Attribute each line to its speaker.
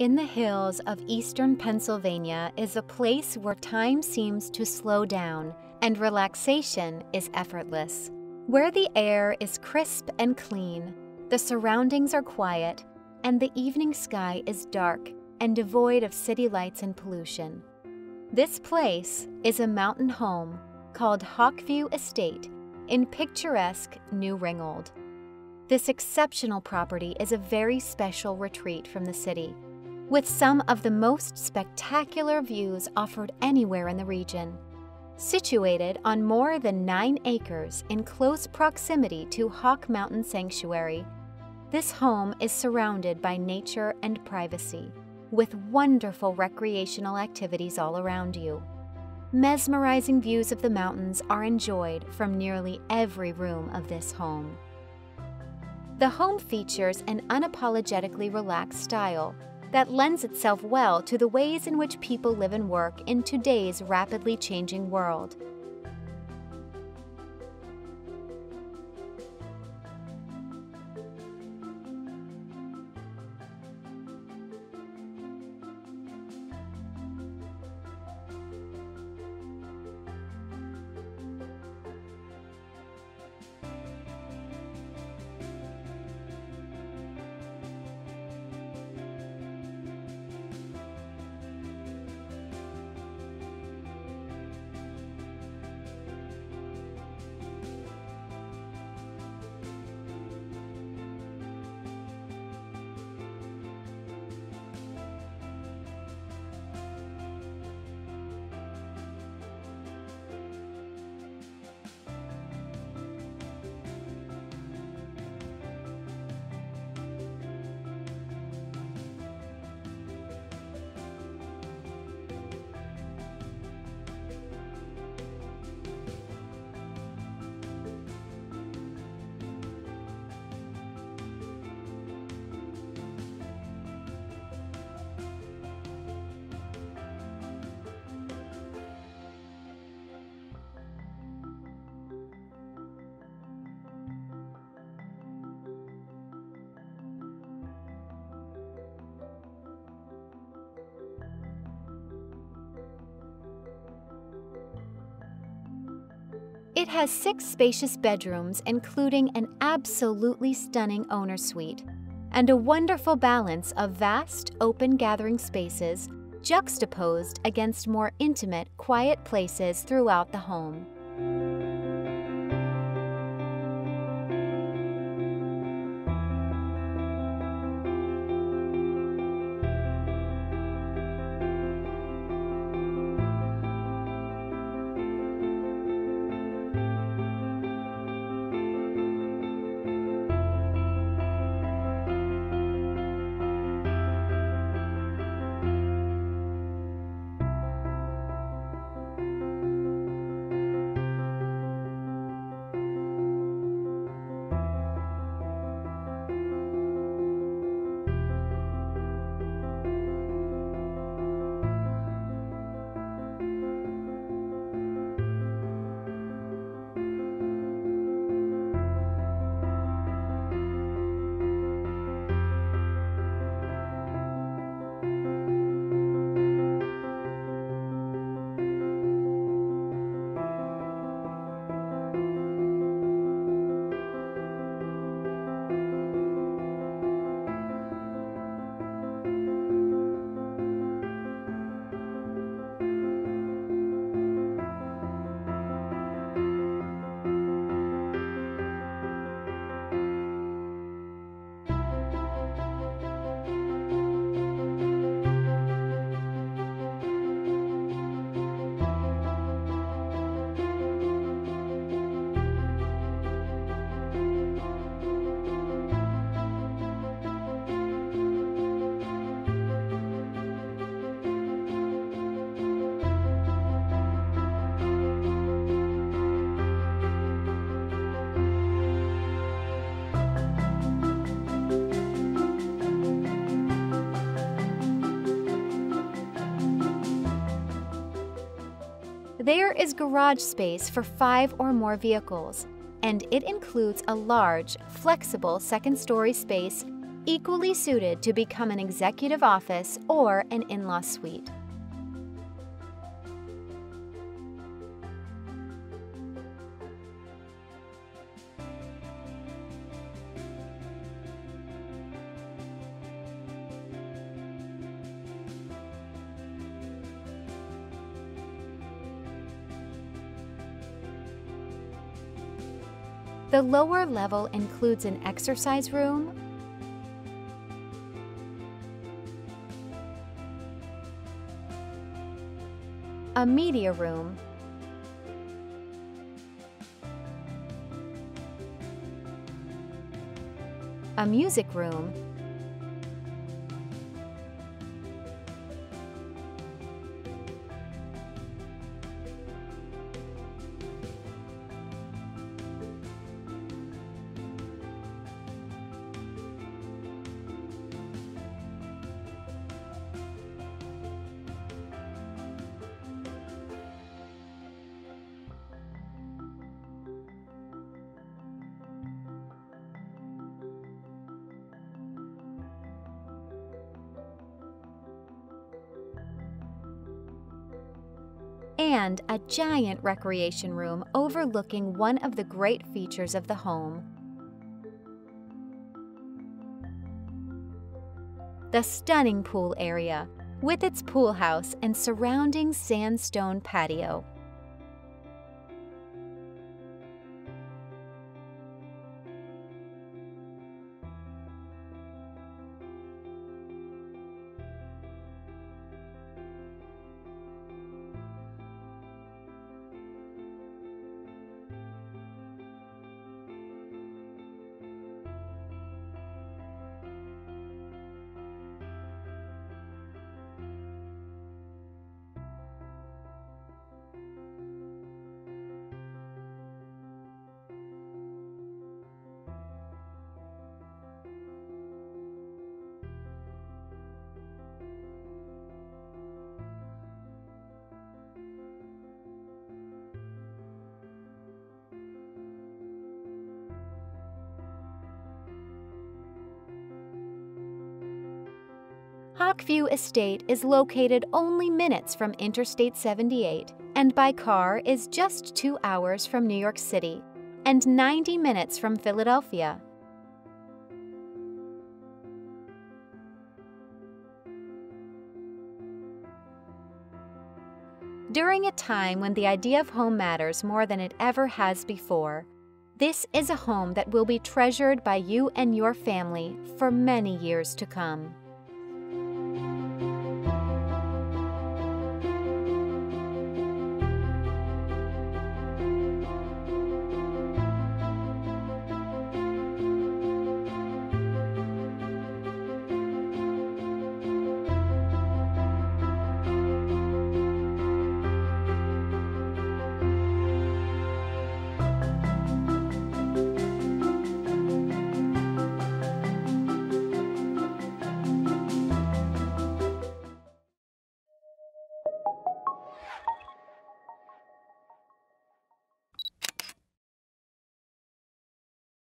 Speaker 1: In the hills of eastern Pennsylvania is a place where time seems to slow down and relaxation is effortless. Where the air is crisp and clean, the surroundings are quiet, and the evening sky is dark and devoid of city lights and pollution. This place is a mountain home called Hawkview Estate in picturesque New Ringgold. This exceptional property is a very special retreat from the city with some of the most spectacular views offered anywhere in the region. Situated on more than nine acres in close proximity to Hawk Mountain Sanctuary, this home is surrounded by nature and privacy, with wonderful recreational activities all around you. Mesmerizing views of the mountains are enjoyed from nearly every room of this home. The home features an unapologetically relaxed style that lends itself well to the ways in which people live and work in today's rapidly changing world. Has six spacious bedrooms, including an absolutely stunning owner suite, and a wonderful balance of vast, open gathering spaces juxtaposed against more intimate, quiet places throughout the home. There is garage space for five or more vehicles, and it includes a large, flexible second story space equally suited to become an executive office or an in law suite. The lower level includes an exercise room, a media room, a music room, and a giant recreation room overlooking one of the great features of the home. The stunning pool area, with its pool house and surrounding sandstone patio. Hawkview Estate is located only minutes from Interstate 78 and by car is just two hours from New York City and 90 minutes from Philadelphia. During a time when the idea of home matters more than it ever has before, this is a home that will be treasured by you and your family for many years to come.